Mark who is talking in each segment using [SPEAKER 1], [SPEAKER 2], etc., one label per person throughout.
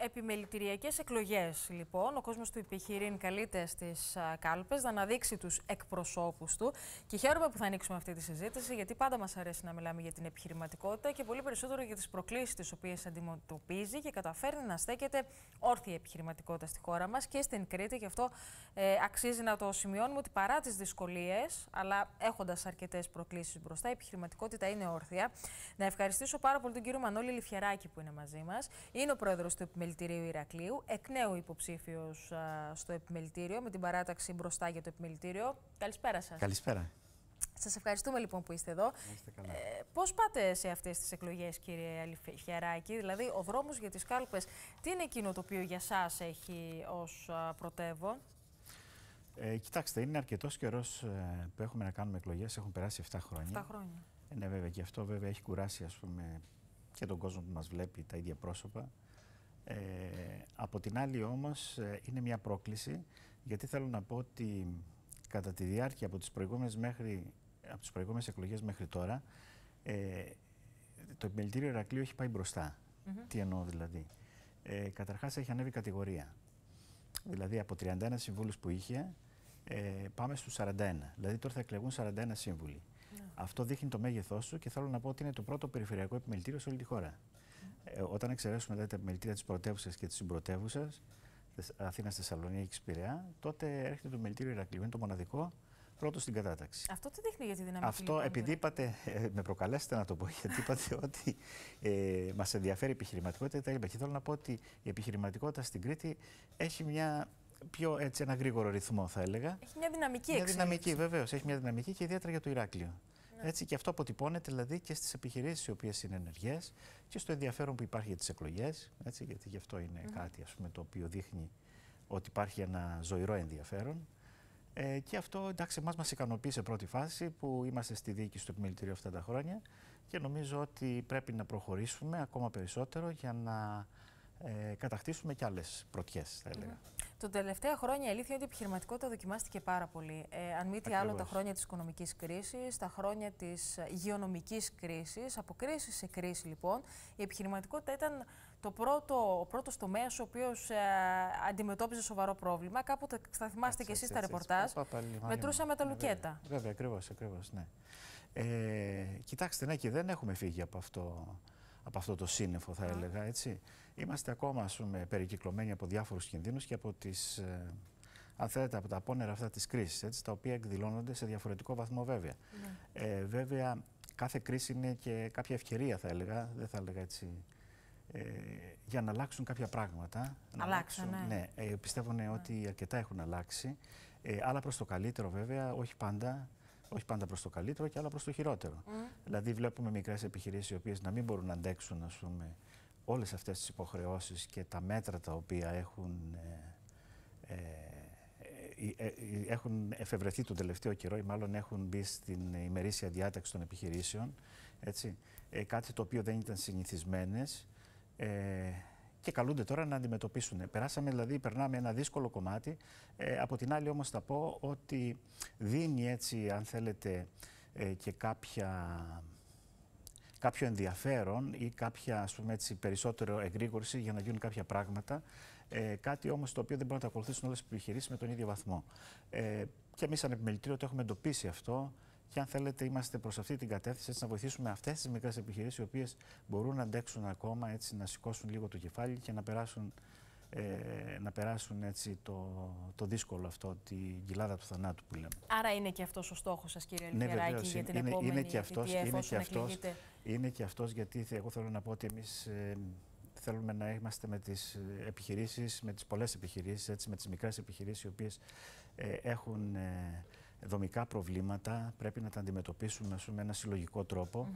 [SPEAKER 1] Επιμελητηριακές εκλογές, λοιπόν. Ο κόσμος του επιχειρήν καλείται στις κάλπες να αναδείξει τους εκπροσώπους του. Και χαίρομαι που θα ανοίξουμε αυτή τη συζήτηση, γιατί πάντα μας αρέσει να μιλάμε για την επιχειρηματικότητα και πολύ περισσότερο για τις προκλήσεις τις οποίες αντιμετωπίζει και καταφέρνει να στέκεται όρθια επιχειρηματικότητα στη χώρα μας και στην Κρήτη. Γι' αυτό ε, αξίζει να το σημειώνουμε ότι παρά τις δυσκολίες, αλλά έχοντας αρκετές προκλήσεις μπροστά, η επιχειρηματικότητα είναι όρθια. Να ευχαριστήσω πάρα πολύ τον κύριο Μανώλη Λιφιαράκη που είναι μαζί μας. Είναι ο πρόεδρος του Επιμελητηρίου Επιμελητηρίου Ηρακλείου. Εκ νέου υποψήφιος στο Επιμελητήριο, με την παράταξη μπροστά για το Επιμελητήριο. Καλησπέρα σας.
[SPEAKER 2] Καλησπέρα.
[SPEAKER 1] Σας ευχαριστούμε λοιπόν που είστε εδώ.
[SPEAKER 2] Ε,
[SPEAKER 1] Πώς πάτε σε αυτές τις εκλογές, κύριε Αλιφιαράκη, δηλαδή ο δρόμος για τις κάλπες, τι είναι εκείνο το οποίο για εσά έχει ως πρωτεύον;
[SPEAKER 2] Ε, κοιτάξτε, είναι αρκετός καιρός ε, που έχουμε να κάνουμε εκλογές. Έχουν περάσει 7 χρόνια.
[SPEAKER 1] 7 χρόνια.
[SPEAKER 2] Ε, ναι, βέβαια, και αυτό βέβαια έχει κουράσει ας πούμε, και τον κόσμο που μας βλέπει, τα ίδια πρόσωπα. Ε, από την άλλη όμως ε, είναι μια πρόκληση γιατί θέλω να πω ότι κατά τη διάρκεια από τις προηγούμενες, μέχρι, από τις προηγούμενες εκλογές μέχρι τώρα ε, το επιμελητήριο Ερακλείου έχει πάει μπροστά. Τι εννοώ δηλαδή. Ε, καταρχάς έχει ανέβει κατηγορία. Δηλαδή από 31 συμβούλους που είχε ε, πάμε στους 41. Δηλαδή τώρα θα εκλεγούν 41 σύμβουλοι. Ναι. Αυτό δείχνει το μέγεθός του και θέλω να πω ότι είναι το πρώτο περιφερειακό επιμελητήριο σε όλη τη χώρα. Ε, όταν εξαιρέσουμε δηλαδή, τα επιμελητήρια της πρωτεύουσας και της συμπρωτεύουσας, Αθήνας, Θεσσαλονίκης και Πειραιά, τότε έρχεται το επιμελητήριο Ηρακλείου. Είναι το μοναδικό πρώτο στην κατάταξη.
[SPEAKER 1] Αυτό τι δείχνει για τη δυναμική
[SPEAKER 2] Αυτό, λοιπόν, επειδή είπατε, ε, με προκαλέσετε να το πω, γιατί είπατε ότι ε, μας ενδιαφέρει η επιχειρηματικότητα τα Και θέλω να πω ότι η επιχειρηματικότητα στην Κρήτη έχει μια πιο έτσι, ένα γρήγορο ρυθμό, θα έλεγα.
[SPEAKER 1] Έχει μια δυναμική
[SPEAKER 2] Μια δυναμική, βεβαίως. Έχει μια δυναμική και ιδιαίτερα για το Ηράκλειο. Ναι. Έτσι, και αυτό αποτυπώνεται δηλαδή και στις επιχειρήσεις οι οποίες είναι ενεργές και στο ενδιαφέρον που υπάρχει για τις εκλογές. Γιατί γι' αυτό είναι κάτι ας πούμε, το οποίο δείχνει ότι υπάρχει ένα ζωηρό ενδιαφέρον. Ε, και αυτό εντάξει, εμάς μας ικανοποιεί σε πρώτη φάση που είμαστε στη διοίκηση του επιμελητηρίου αυτά τα χρόνια και νομίζω ότι πρέπει να προχωρήσουμε ακόμα περισσότερο για να ε, κατακτήσουμε και άλλες πρωτιές, θα έλεγα. Mm
[SPEAKER 1] Το τελευταία χρόνια η αλήθεια είναι ότι η επιχειρηματικότητα δοκιμάστηκε πάρα πολύ. Ε, αν μη τι άλλο, τα χρόνια της οικονομικής κρίσης, τα χρόνια της υγειονομικής κρίσης, από κρίση σε κρίση λοιπόν, η επιχειρηματικότητα ήταν το πρώτο, ο πρώτος τομέας ο οποίος ε, αντιμετώπιζε σοβαρό πρόβλημα. Κάποτε, θα θυμάστε και εσείς τα ρεπορτάζ, μετρούσαμε τα λουκέτα.
[SPEAKER 2] Βέβαια, ακριβώς, ακριβώς, ναι. Ε, κοιτάξτε, ναι, και δεν έχουμε φύγει από αυτό από αυτό το σύννεφο θα έλεγα έτσι. Είμαστε ακόμα ας πούμε, περικυκλωμένοι από διάφορους κινδύνους και από τις, ε, αν θέλετε, από τα απόνερα αυτά της κρίσης, έτσι, τα οποία εκδηλώνονται σε διαφορετικό βαθμό βέβαια. Ναι. Ε, βέβαια, κάθε κρίση είναι και κάποια ευκαιρία θα έλεγα, δεν θα έλεγα έτσι, ε, για να αλλάξουν κάποια πράγματα.
[SPEAKER 1] Να αλλάξουν, ναι.
[SPEAKER 2] ναι ε, πιστεύω ναι, ότι αρκετά έχουν αλλάξει, ε, άλλα προς το καλύτερο βέβαια, όχι πάντα όχι πάντα προς το καλύτερο και άλλα προς το χειρότερο. Mm. Δηλαδή, βλέπουμε μικρές επιχειρήσεις οι οποίες να μην μπορούν να αντέξουν ας πούμε, όλες αυτές τις υποχρεώσεις και τα μέτρα τα οποία έχουν, ε, ε, ε, έχουν εφευρεθεί τον τελευταίο καιρό ή μάλλον έχουν μπει στην ημερήσια διάταξη των επιχειρήσεων. Έτσι. κάτι το οποίο δεν ήταν συνηθισμένες και καλούνται τώρα να αντιμετωπίσουν. Περάσαμε δηλαδή, περνάμε ένα δύσκολο κομμάτι. Ε, από την άλλη όμως θα πω ότι δίνει έτσι, αν θέλετε, ε, και κάποια, κάποιο ενδιαφέρον ή κάποια ας πούμε έτσι, περισσότερο εγρήγορση για να γίνουν κάποια πράγματα. Ε, κάτι όμως το οποίο δεν μπορούν να τα ακολουθήσουν όλες οι επιχειρήσεις με τον ίδιο βαθμό. Ε, και εμείς σαν επιμελητήριο το έχουμε εντοπίσει αυτό και αν θέλετε, είμαστε προς αυτή την κατεύθυνση έτσι, να βοηθήσουμε αυτές τις μικρές επιχειρήσεις, οι οποίες μπορούν να αντέξουν ακόμα, έτσι, να σηκώσουν λίγο το κεφάλι και να περάσουν, ε, να περάσουν έτσι, το, το δύσκολο αυτό, την κοιλάδα του θανάτου που λέμε.
[SPEAKER 1] Άρα είναι και αυτός ο στόχος σας, κύριε ναι, Λιφεράκη, για την είναι, επόμενη
[SPEAKER 2] είναι και αυτός, είναι και αυτός, είναι και αυτός, γιατί εγώ θέλω να πω ότι εμείς ε, θέλουμε να είμαστε με τις επιχειρήσεις, με τις πολλές επιχειρήσεις, έτσι, με τις μικρές επιχειρήσεις οι οποίες ε, έχουν ε, δομικά προβλήματα, πρέπει να τα αντιμετωπίσουμε με ένα συλλογικό τρόπο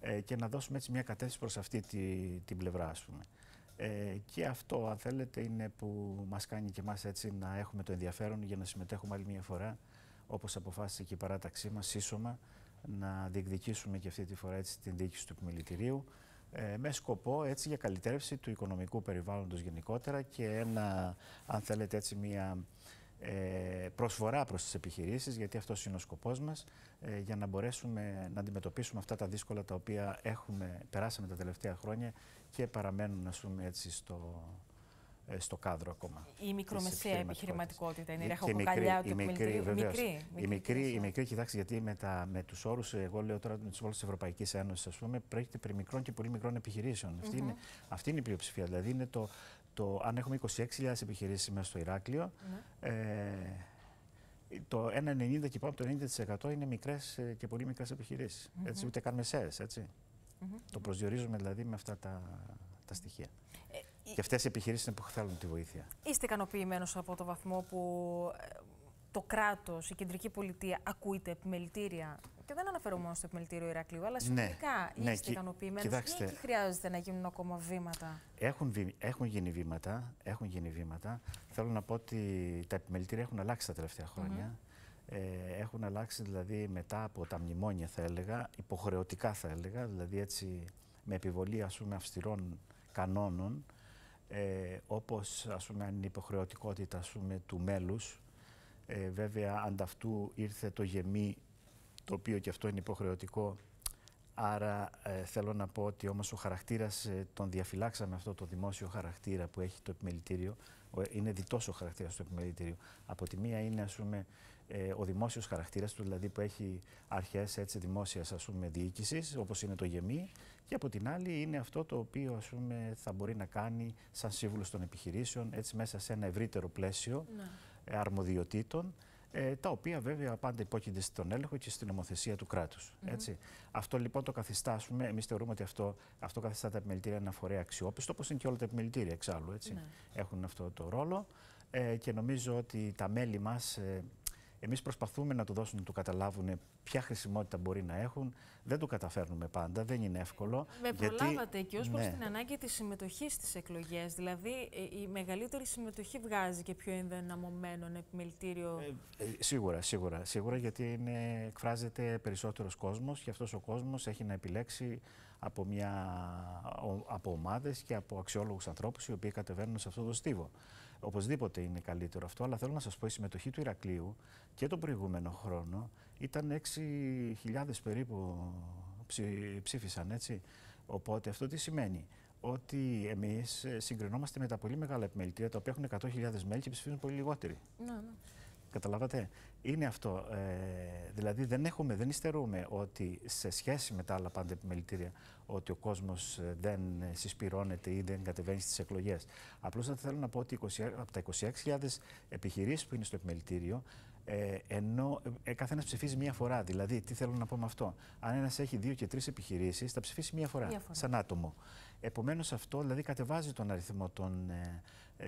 [SPEAKER 2] ε, και να δώσουμε έτσι μια κατεύθυνση προς αυτή τη, την πλευρά, ας πούμε. Ε, και αυτό, αν θέλετε, είναι που μας κάνει και εμάς έτσι να έχουμε το ενδιαφέρον για να συμμετέχουμε άλλη μια φορά, όπως αποφάσισε και η παράταξή μας, σύσσωμα, να διεκδικήσουμε και αυτή τη φορά έτσι, την διοίκηση του επιμελητηρίου, ε, με σκοπό έτσι για καλυτέρευση του οικονομικού περιβάλλοντος γενικότερα και ένα, αν θέλετε έτσι, μια ε, προσφορά προς τις επιχειρήσεις, γιατί αυτός είναι ο σκοπός μας, ε, για να μπορέσουμε να αντιμετωπίσουμε αυτά τα δύσκολα τα οποία έχουμε, περάσαμε τα τελευταία χρόνια και παραμένουν, ας πούμε, έτσι, στο, ε, στο κάδρο ακόμα.
[SPEAKER 1] Η μικρομεσαία επιχειρηματικότητας είναι η
[SPEAKER 2] Και
[SPEAKER 1] ραχοκοκαλιά του
[SPEAKER 2] η μικρή,
[SPEAKER 1] επιμελητηρίου.
[SPEAKER 2] βεβαίως.
[SPEAKER 1] Μικρή,
[SPEAKER 2] Η μικρή, η μικρή, κοιτάξτε, γιατί με, τα, με τους όρους, εγώ λέω τώρα με τους όρους της Ευρωπαϊκής Ένωσης, ας πούμε, πρόκειται περί μικρών και πολύ μικρών επιχειρήσεων. Αυτή, είναι, αυτή είναι η πλειοψηφία. Δηλαδή, είναι το, το, αν έχουμε 26.000 επιχειρήσεις μέσα στο Ηράκλειο,
[SPEAKER 1] Ναι.
[SPEAKER 2] ε, το 1,90 και πάνω από το 90% είναι μικρές και πολύ μικρές επιχειρήσεις. Έτσι, ούτε καν μεσαίες. έτσι. Το προσδιορίζουμε δηλαδή με αυτά τα, τα στοιχεία.
[SPEAKER 1] Ε,
[SPEAKER 2] Και αυτές οι επιχειρήσεις είναι που θέλουν τη βοήθεια.
[SPEAKER 1] Είστε ικανοποιημένος από το βαθμό που ε, το κράτος, η κεντρική πολιτεία ακούει τα επιμελητήρια; Και δεν αναφέρω μόνο στο επιμελητήριο Ηρακλείου, αλλά συνολικά
[SPEAKER 2] ναι,
[SPEAKER 1] είστε
[SPEAKER 2] κι-
[SPEAKER 1] ικανοποιημένοι.
[SPEAKER 2] κοιτάξτε.
[SPEAKER 1] Ή εκεί χρειάζεται να γίνουν ακόμα βήματα;
[SPEAKER 2] Έχουν, βη- έχουν γίνει βήματα. Έχουν γίνει βήματα. Θέλω να πω ότι τα επιμελητήρια έχουν αλλάξει τα τελευταία χρόνια. Ε, έχουν αλλάξει δηλαδή μετά από τα μνημόνια θα έλεγα, υποχρεωτικά θα έλεγα, δηλαδή έτσι με επιβολή ας πούμε αυστηρών κανόνων, ε, όπως ας πούμε αν είναι η υποχρεωτικότητα ας πούμε, του μέλους, ε, βέβαια ανταυτού ήρθε το γεμί, το οποίο και αυτό είναι υποχρεωτικό, Άρα ε, θέλω να πω ότι όμως ο χαρακτήρας ε, τον διαφυλάξαμε αυτό το δημόσιο χαρακτήρα που έχει το επιμελητήριο. Ο- είναι διτός ο χαρακτήρας του επιμελητήριου. Από τη μία είναι ας πούμε ε, ο δημόσιος χαρακτήρας του, δηλαδή που έχει αρχές έτσι δημόσιας ας πούμε διοίκησης, όπως είναι το γεμί. Και από την άλλη είναι αυτό το οποίο ας πούμε θα μπορεί να κάνει σαν σύμβουλος των επιχειρήσεων, έτσι μέσα σε ένα ευρύτερο πλαίσιο
[SPEAKER 1] Ναι.
[SPEAKER 2] Ε, αρμοδιοτήτων, ε, τα οποία βέβαια πάντα υπόκεινται στον έλεγχο και στην νομοθεσία του κράτους. έτσι. Αυτό λοιπόν το καθιστά, ας πούμε, εμείς θεωρούμε ότι αυτό, αυτό καθιστά τα επιμελητήρια ένα φορέα αξιόπιστο, όπως είναι και όλα τα επιμελητήρια εξάλλου. Έτσι.
[SPEAKER 1] Ναι.
[SPEAKER 2] Έχουν αυτό το ρόλο ε, και νομίζω ότι τα μέλη μας, ε, εμείς προσπαθούμε να του δώσουν, να του καταλάβουν ποια χρησιμότητα μπορεί να έχουν. Δεν το καταφέρνουμε πάντα, δεν είναι εύκολο.
[SPEAKER 1] Με
[SPEAKER 2] γιατί-
[SPEAKER 1] προλάβατε και ως προς
[SPEAKER 2] Ναι.
[SPEAKER 1] την ανάγκη της συμμετοχής στις εκλογές. Δηλαδή, ε, η μεγαλύτερη συμμετοχή βγάζει και πιο ενδυναμωμένο ένα επιμελητήριο.
[SPEAKER 2] Ε, ε, σίγουρα, σίγουρα, σίγουρα γιατί είναι, εκφράζεται περισσότερος κόσμος και αυτός ο κόσμος έχει να επιλέξει από, μια, ο- από ομάδες και από αξιόλογους ανθρώπους οι οποίοι κατεβαίνουν σε αυτό το στίβο. Οπωσδήποτε είναι καλύτερο αυτό, αλλά θέλω να σας πω η συμμετοχή του Ηρακλείου και τον προηγούμενο χρόνο ήταν 6.000 περίπου ψη- ψήφισαν, έτσι. Οπότε αυτό τι σημαίνει; Ότι εμείς ε, συγκρινόμαστε με τα πολύ μεγάλα επιμελητήρια τα οποία έχουν 100.000 μέλη και ψηφίζουν πολύ λιγότεροι.
[SPEAKER 1] Ναι, ναι.
[SPEAKER 2] Καταλάβατε; Είναι αυτό. Ε, δηλαδή δεν, έχουμε, δεν υστερούμε ότι σε σχέση με τα άλλα πάντα επιμελητήρια ότι ο κόσμος ε, δεν ε, συσπυρώνεται ή δεν κατεβαίνει στις εκλογές. Απλώς θα θέλω να πω ότι 20 από τα 26.000 επιχειρήσεις που είναι στο επιμελητήριο ε, ενώ ε, καθένας ψηφίζει μία φορά. Δηλαδή, τι θέλω να πω με αυτό; Αν ένας έχει δύο και τρεις επιχειρήσεις, θα ψηφίσει μία φορά,
[SPEAKER 1] Μία φορά.
[SPEAKER 2] σαν άτομο. Επομένως, αυτό δηλαδή κατεβάζει τον αριθμό των, ε, ε,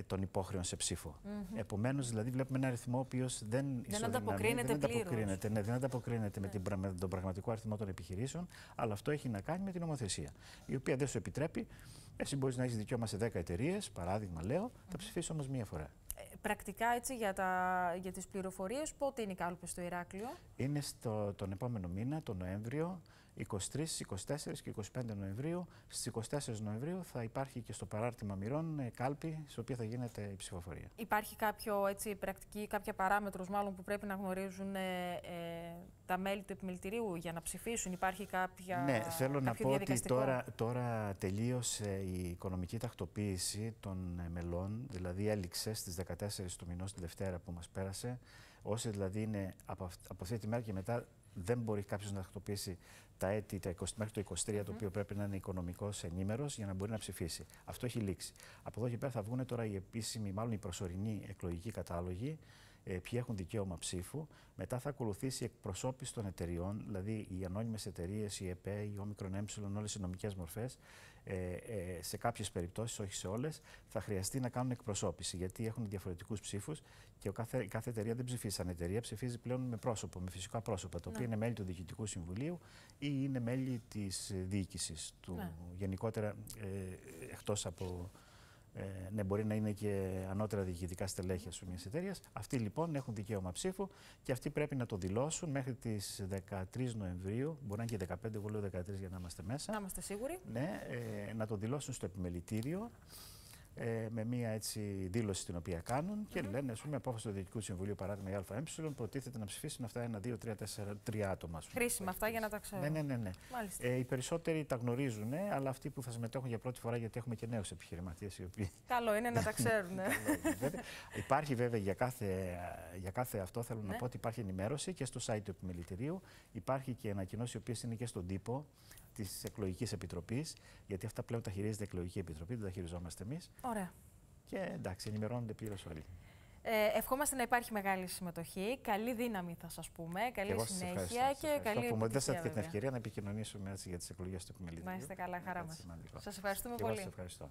[SPEAKER 2] των υπόχρεων σε ψήφο. Επομένως, δηλαδή, βλέπουμε ένα αριθμό ο οποίος δεν, ισοδυναμεί,
[SPEAKER 1] ανταποκρίνεται
[SPEAKER 2] δεν
[SPEAKER 1] πλήρως.
[SPEAKER 2] ανταποκρίνεται, ναι, δεν ανταποκρίνεται με, την, πρα- με τον πραγματικό αριθμό των επιχειρήσεων, αλλά αυτό έχει να κάνει με την νομοθεσία, η οποία δεν σου επιτρέπει. Εσύ μπορείς να έχεις δικαίωμα σε 10 εταιρείες, παράδειγμα λέω, θα ψηφίσεις όμως μία φορά.
[SPEAKER 1] Ε, Πρακτικά έτσι για, τα, για τις πληροφορίες, πότε είναι οι κάλπες στο Ηράκλειο;
[SPEAKER 2] Είναι στο, τον επόμενο μήνα, τον Νοέμβριο, 23, 24 και 25 Νοεμβρίου. Στις 24 Νοεμβρίου θα υπάρχει και στο παράρτημα μοιρών ε, κάλπη, στην οποία θα γίνεται η ψηφοφορία.
[SPEAKER 1] Υπάρχει κάποιο έτσι, πρακτική, κάποια παράμετρος μάλλον που πρέπει να γνωρίζουν ε, ε, τα μέλη του επιμελητηρίου για να ψηφίσουν; Υπάρχει κάποια
[SPEAKER 2] ναι, θέλω να
[SPEAKER 1] κάποιο
[SPEAKER 2] πω ότι
[SPEAKER 1] διαδικαστικό;
[SPEAKER 2] τώρα, τώρα τελείωσε η οικονομική τακτοποίηση των ε, μελών, δηλαδή έληξε στις 14 του μηνός τη Δευτέρα που μας πέρασε. Όσοι δηλαδή είναι από, αυ- από αυτή τη μέρα και μετά δεν μπορεί κάποιος να τακτοποιήσει τα έτη τα 20, μέχρι το 23, το οποίο πρέπει να είναι οικονομικός ενήμερος για να μπορεί να ψηφίσει. Αυτό έχει λήξει. Από εδώ και πέρα θα βγουν τώρα οι επίσημοι, μάλλον οι προσωρινοί εκλογικοί κατάλογοι, ε, ποιοι έχουν δικαίωμα ψήφου. Μετά θα ακολουθήσει η εκπροσώπηση των εταιριών, δηλαδή οι ανώνυμες εταιρείες, η ΕΠΕ, η Όμικρον Ε, όλες οι νομικές μορφές. Ε, ε, σε κάποιες περιπτώσεις, όχι σε όλες, θα χρειαστεί να κάνουν εκπροσώπηση γιατί έχουν διαφορετικούς ψήφους και ο κάθε, η κάθε εταιρεία δεν ψηφίζει σαν εταιρεία, ψηφίζει πλέον με πρόσωπο, με φυσικά πρόσωπα, τα οποία
[SPEAKER 1] Ναι.
[SPEAKER 2] είναι μέλη του Διοικητικού Συμβουλίου ή είναι μέλη της διοίκησης του
[SPEAKER 1] Ναι.
[SPEAKER 2] γενικότερα ε, εκτός από. Ε, ναι, μπορεί να είναι και ανώτερα διοικητικά στελέχη ας πούμε, μιας εταιρείας. Αυτοί λοιπόν έχουν δικαίωμα ψήφου και αυτοί πρέπει να το δηλώσουν μέχρι τις 13 Νοεμβρίου. Μπορεί να είναι και 15, εγώ λέω 13 για να είμαστε μέσα.
[SPEAKER 1] Να είμαστε σίγουροι.
[SPEAKER 2] Ναι, ε, να το δηλώσουν στο επιμελητήριο ε, με μία έτσι δήλωση την οποία κάνουν και λένε, ας πούμε, απόφαση του Διοικητικού Συμβουλίου παράδειγμα η ΑΕ προτίθεται να ψηφίσουν αυτά ένα, δύο, τρία, τέσσερα, τρία άτομα. Ας πούμε,
[SPEAKER 1] Χρήσιμα αυτά για να τα ξέρουν.
[SPEAKER 2] Ναι, ναι, ναι. ναι.
[SPEAKER 1] Μάλιστα.
[SPEAKER 2] Ε, οι περισσότεροι τα γνωρίζουν, αλλά αυτοί που θα συμμετέχουν για πρώτη φορά, γιατί έχουμε και νέους επιχειρηματίες οι οποίοι.
[SPEAKER 1] Καλό είναι να τα ξέρουν. ε.
[SPEAKER 2] βέβαια. Υπάρχει βέβαια για κάθε, για κάθε αυτό, θέλω να
[SPEAKER 1] Ναι.
[SPEAKER 2] πω ότι υπάρχει ενημέρωση και στο site του επιμελητηρίου. Υπάρχει και ανακοινώσει οι οποίες είναι και στον τύπο της Εκλογικής Επιτροπής, γιατί αυτά πλέον τα χειρίζεται η Εκλογική Επιτροπή, δεν τα χειριζόμαστε εμείς.
[SPEAKER 1] Ωραία.
[SPEAKER 2] Και εντάξει, ενημερώνονται πλήρως όλοι.
[SPEAKER 1] Ε, ευχόμαστε να υπάρχει μεγάλη συμμετοχή. Καλή δύναμη, θα σας πούμε. Καλή
[SPEAKER 2] Και εγώ σας
[SPEAKER 1] συνέχεια
[SPEAKER 2] ευχαριστώ, σας
[SPEAKER 1] και
[SPEAKER 2] ευχαριστώ
[SPEAKER 1] καλή
[SPEAKER 2] που μου δώσατε
[SPEAKER 1] επιτυχία.
[SPEAKER 2] και την
[SPEAKER 1] βέβαια.
[SPEAKER 2] ευκαιρία να επικοινωνήσουμε έτσι, για τις εκλογές του επιμελητηρίου.
[SPEAKER 1] Να είστε καλά, χαρά
[SPEAKER 2] Κάτι
[SPEAKER 1] μας.
[SPEAKER 2] σημαντικό.
[SPEAKER 1] Σας ευχαριστούμε
[SPEAKER 2] Και εγώ
[SPEAKER 1] πολύ.
[SPEAKER 2] σας ευχαριστώ.